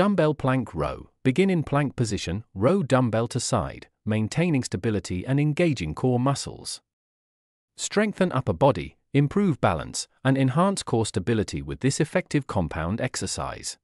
Dumbbell plank row. Begin in plank position, row dumbbell to side, maintaining stability and engaging core muscles. Strengthen upper body, improve balance, and enhance core stability with this effective compound exercise.